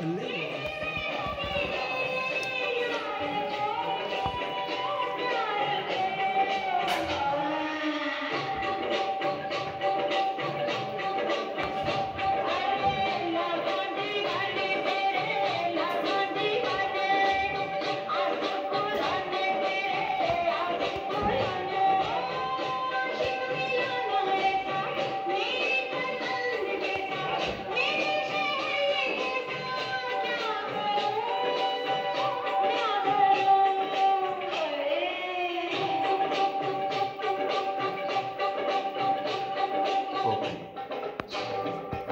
a little Okay.